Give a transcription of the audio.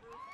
Bruce.